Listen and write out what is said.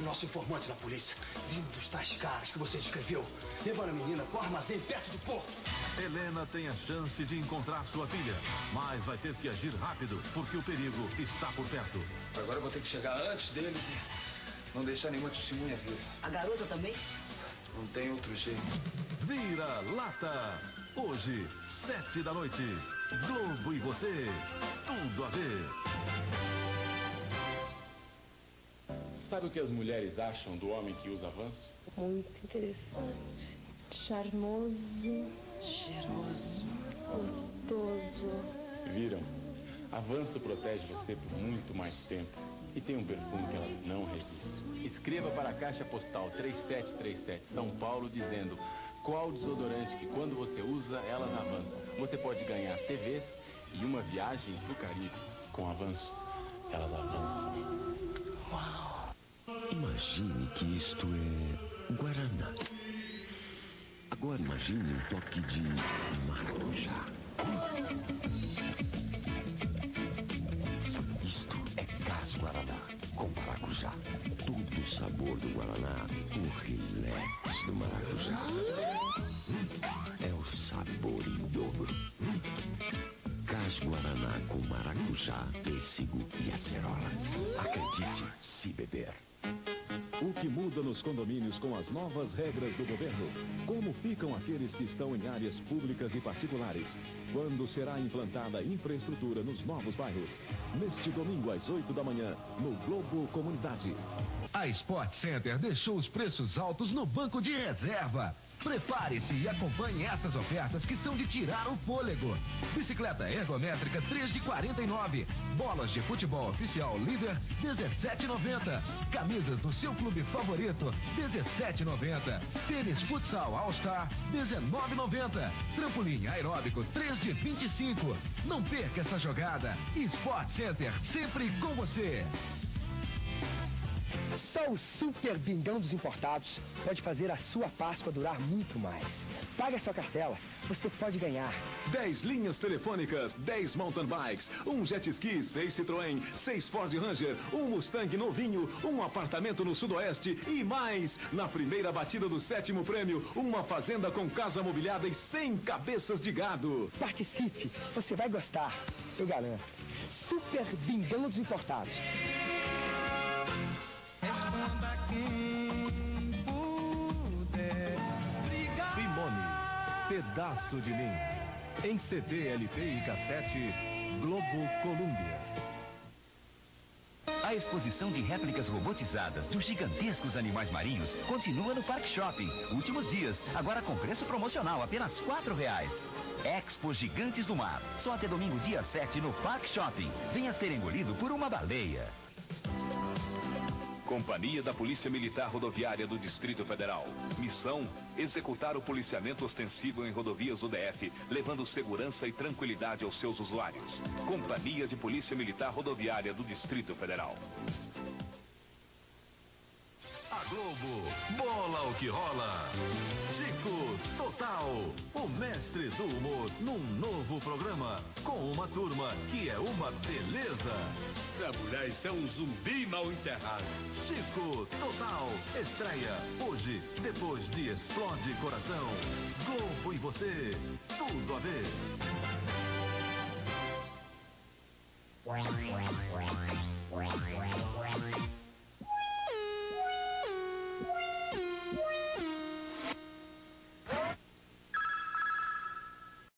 Lata. Nosso informante na polícia, vindo dos tais caras que você descreveu, levando a menina pro armazém perto do porto. Helena tem a chance de encontrar sua filha, mas vai ter que agir rápido, porque o perigo está por perto. Agora eu vou ter que chegar antes deles e não deixar nenhuma testemunha vir. A garota também? Não tem outro jeito. Vira Lata. Hoje, sete da noite. Globo e você. Tudo a ver. Sabe o que as mulheres acham do homem que usa avanço? Muito interessante. Charmoso. Cheiroso. Gostoso. Viram? Avanço protege você por muito mais tempo e tem um perfume que elas não resistem. Escreva para a Caixa Postal 3737 São Paulo dizendo qual desodorante que quando você usa elas avançam. Você pode ganhar TVs e uma viagem para o Caribe. Com avanço, elas avançam. Imagine que isto é Guaraná. Agora imagine um toque de maracujá. Isto é Gás Guaraná com maracujá. Todo o sabor do Guaraná, o relax do maracujá. É o sabor em dobro. Gás Guaraná com maracujá, pêssego e acerola. Acredite, se beber. O que muda nos condomínios com as novas regras do governo? Como ficam aqueles que estão em áreas públicas e particulares? Quando será implantada infraestrutura nos novos bairros? Neste domingo às 8 da manhã, no Globo Comunidade. A Sport Center deixou os preços altos no banco de reserva. Prepare-se e acompanhe estas ofertas que são de tirar o fôlego. Bicicleta ergométrica 3 de 49. Bolas de futebol oficial líder 17,90. Camisas do seu clube favorito 17,90. Tênis futsal All Star 19,90. Trampolim aeróbico 3 de 25. Não perca essa jogada. Sport Center sempre com você. Só o Super Bingão dos Importados pode fazer a sua Páscoa durar muito mais. Pague a sua cartela, você pode ganhar. 10 linhas telefônicas, 10 mountain bikes, um jet ski, 6 Citroën, 6 Ford Ranger, um Mustang novinho, um apartamento no Sudoeste e mais. Na primeira batida do sétimo prêmio, uma fazenda com casa mobiliada e 100 cabeças de gado. Participe, você vai gostar, eu garanto. Super Bingão dos Importados. Responda quem puder. Simone, pedaço de mim. Em CD, LP e cassete, Globo Colômbia. A exposição de réplicas robotizadas dos gigantescos animais marinhos continua no Parque Shopping. Últimos dias, agora com preço promocional, apenas quatro reais. Expo Gigantes do Mar. Só até domingo, dia 7, no Parque Shopping. Venha ser engolido por uma baleia. Companhia da Polícia Militar Rodoviária do Distrito Federal. Missão: executar o policiamento ostensivo em rodovias do DF, levando segurança e tranquilidade aos seus usuários. Companhia de Polícia Militar Rodoviária do Distrito Federal. A Globo, bola o que rola. Chico Total, o mestre do humor, num novo programa, com uma turma que é uma beleza. Samurais é um zumbi mal enterrado. Chico Total, estreia hoje, depois de Explode Coração. Globo e você, tudo a ver.